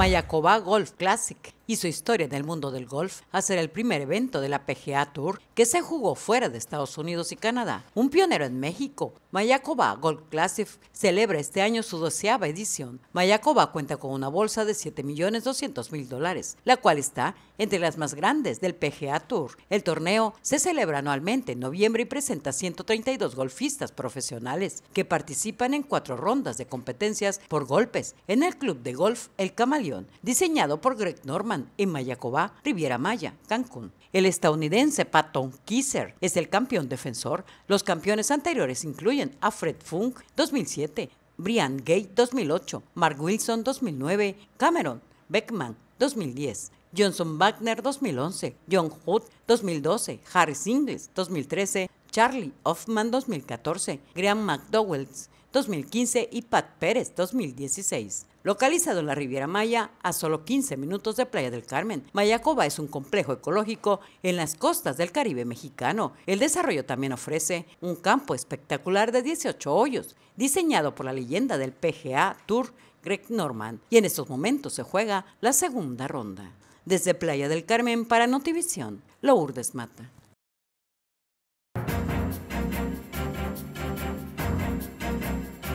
Mayacoba Golf Classic hizo historia en el mundo del golf a ser el primer evento de la PGA Tour que se jugó fuera de Estados Unidos y Canadá. Un pionero en México, Mayacoba Golf Classic celebra este año su doceava edición. Mayacoba cuenta con una bolsa de 7.200.000 dólares, la cual está entre las más grandes del PGA Tour. El torneo se celebra anualmente en noviembre y presenta 132 golfistas profesionales que participan en cuatro rondas de competencias por golpes en el Club de Golf El Camaleón, diseñado por Greg Norman en Mayacobá, Riviera Maya, Cancún. El estadounidense Patton Kisser es el campeón defensor. Los campeones anteriores incluyen a Fred Funk 2007, Brian Gate 2008, Mark Wilson 2009, Cameron Beckman 2010. Johnson Wagner 2011, John Hood 2012, Harris Ingles 2013, Charlie Hoffman 2014, Graham McDowell 2015 y Pat Pérez 2016. Localizado en la Riviera Maya, a solo 15 minutos de Playa del Carmen, Mayacoba es un complejo ecológico en las costas del Caribe mexicano. El desarrollo también ofrece un campo espectacular de 18 hoyos, diseñado por la leyenda del PGA Tour Greg Norman, y en estos momentos se juega la segunda ronda. Desde Playa del Carmen para Notivisión, Lourdes Mata.